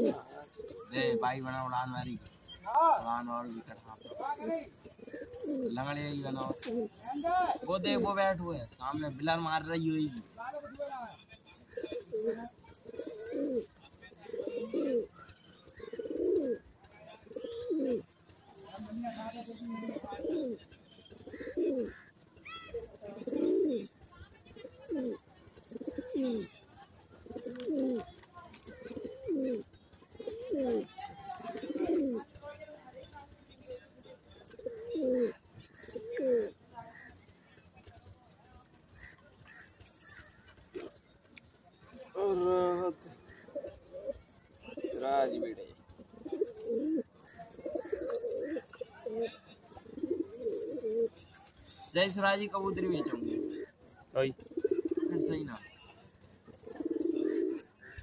दे भाई बना, उड़ान वाली। उड़ान और भी कर लंगड़े ही बनाओ वो देख, वो बैठ हुए सामने बिलर मार रही हुई बेटे। जय सुराजी कबूतरी बेचूँगी। भाई फिर सही ना।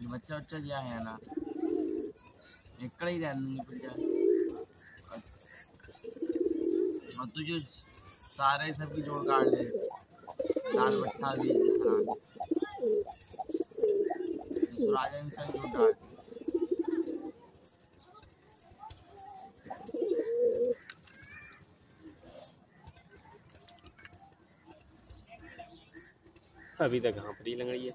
ये बच्चा बच्चा क्या है ना एकड़ ही रहने पड़ जाए और तुझे सारे सबकी जोड़ काट दे दाल बट्टा भी काट अभी तक कहाँ पर ही लंगड़ी है?